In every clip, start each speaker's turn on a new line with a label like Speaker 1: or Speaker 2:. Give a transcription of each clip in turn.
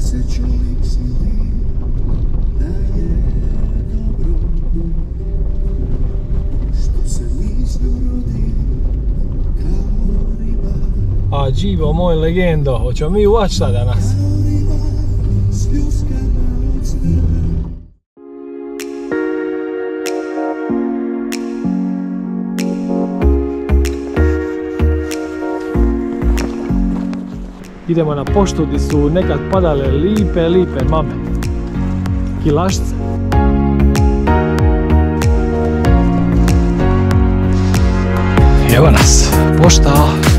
Speaker 1: se je moj legendo hoćemo mi uvaći sad danas kao riba Idemo na poštu gdje su nekad padale lipe, lipe mame. Kilašce. Evo nas, pošta.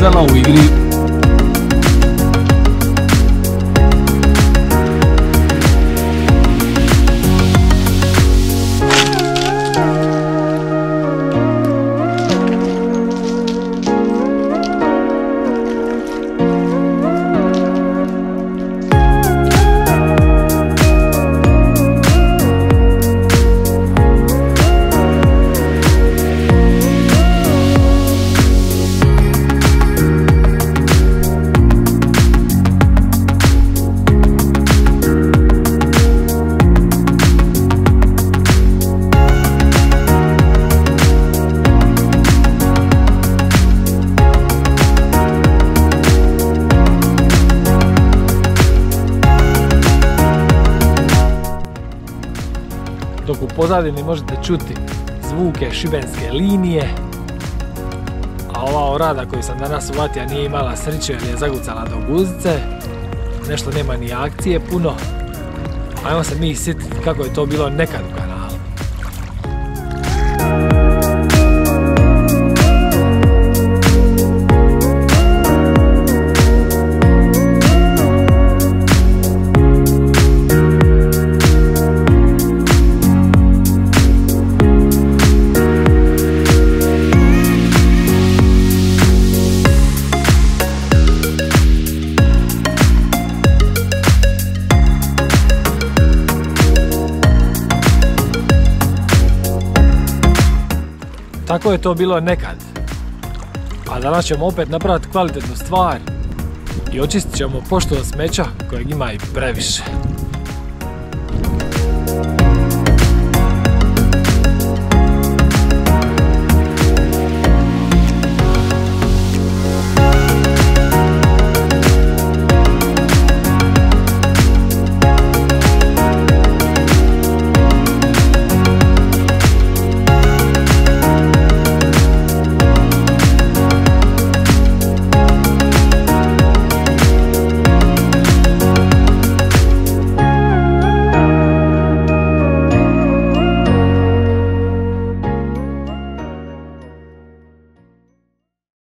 Speaker 1: Rất là. U pozadini možete čuti zvuke šibenske linije. A ova orada koju sam danas uvatio nije imala sreće jer je zagucala do guzice. Nešto nema ni akcije puno. Ajmo se mi sjetiti kako je to bilo nekad Tako je to bilo nekad. A danas ćemo opet napraviti kvalitetnu stvar i očistit ćemo poštu od smeća kojeg ima i previše.